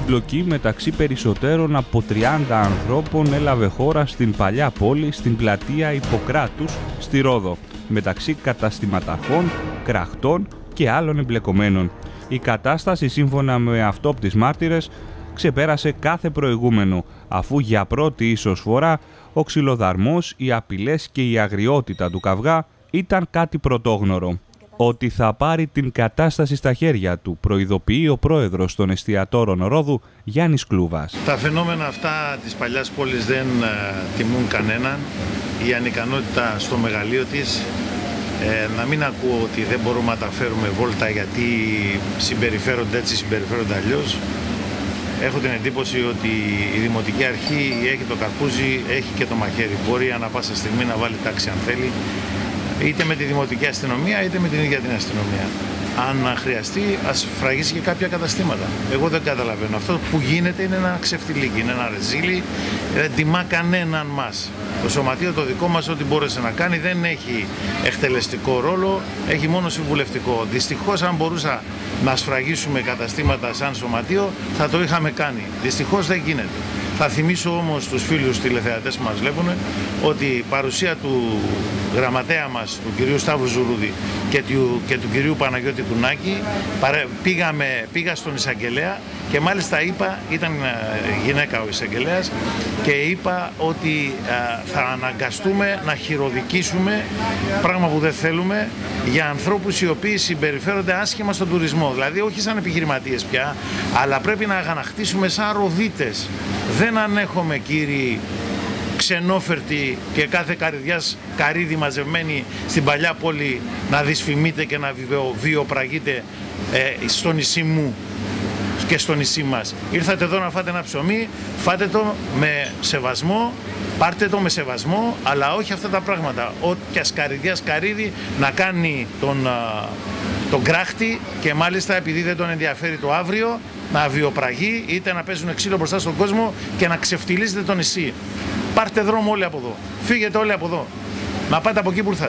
Συμπλοκή μεταξύ περισσότερων από 30 ανθρώπων έλαβε χώρα στην παλιά πόλη, στην πλατεία Ιπποκράτους, στη Ρόδο, μεταξύ καταστηματαρχών, κραχτών και άλλων εμπλεκομένων. Η κατάσταση, σύμφωνα με αυτόπτης μάρτυρες, ξεπέρασε κάθε προηγούμενο, αφού για πρώτη ίσως φορά ο ξυλοδαρμός, οι απειλές και η αγριότητα του καυγά ήταν κάτι πρωτόγνωρο ότι θα πάρει την κατάσταση στα χέρια του, προειδοποιεί ο πρόεδρος των εστιατόρων Ρόδου, Γιάννης Κλούβας. Τα φαινόμενα αυτά της παλιάς πόλης δεν ε, τιμούν κανέναν. Η ανικανότητα στο μεγαλείο της, ε, να μην ακούω ότι δεν μπορούμε να τα φέρουμε βόλτα γιατί συμπεριφέρονται έτσι, συμπεριφέρονται αλλιώς. Έχω την εντύπωση ότι η Δημοτική Αρχή έχει το καρπούζι, έχει και το μαχαίρι. Μπορεί ανά πάσα στιγμή να βάλει τάξη αν θέλει είτε με τη δημοτική αστυνομία είτε με την ίδια την αστυνομία. Αν χρειαστεί, ας φραγίσει και κάποια καταστήματα. Εγώ δεν καταλαβαίνω. Αυτό που γίνεται είναι ένα ξεφτιλίκι, είναι ένα ρεζίλι. Δεν τιμά κανέναν μας. Το σωματείο το δικό μας, ό,τι μπόρεσε να κάνει, δεν έχει εκτελεστικό ρόλο, έχει μόνο συμβουλευτικό. Δυστυχώς, αν μπορούσα να σφραγίσουμε καταστήματα σαν σωματείο, θα το είχαμε κάνει. Δυστυχώς δεν γίνεται. Θα θυμίσω όμως τους φίλους τηλεθεατές που μας βλέπουν ότι η παρουσία του γραμματέα μας, του κυρίου Σταύρου Ζουρούδη και του, και του κυρίου Παναγιώτη Κουνάκη πήγαμε, πήγα στον εισαγγελέα και μάλιστα είπα, ήταν ε, γυναίκα ο εισαγγελέας και είπα ότι ε, θα αναγκαστούμε να χειροδικήσουμε πράγμα που δεν θέλουμε για ανθρώπους οι οποίοι συμπεριφέρονται άσχημα στον τουρισμό. Δηλαδή όχι σαν επιχειρηματίες πια, αλλά πρέπει να αγανακτήσουμε σαν ροδίτες. Δεν ανέχομαι κύριοι ξενόφερτη και κάθε καρδιάς καρύδι μαζευμένη στην παλιά πόλη να δυσφημείτε και να βιοπραγείτε ε, στο νησί μου και στο νησί μας. Ήρθατε εδώ να φάτε ένα ψωμί, φάτε το με σεβασμό, πάρτε το με σεβασμό, αλλά όχι αυτά τα πράγματα. Όποια καρδιάς καρύδι να κάνει τον, τον κράχτη και μάλιστα επειδή δεν τον ενδιαφέρει το αύριο να βιοπραγεί είτε να παίζουν ξύλο μπροστά στον κόσμο και να ξεφτυλίζετε το νησί. Πάρτε δρόμο όλοι από εδώ. Φύγετε όλοι από εδώ. Να πάτε από εκεί που ήρθατε.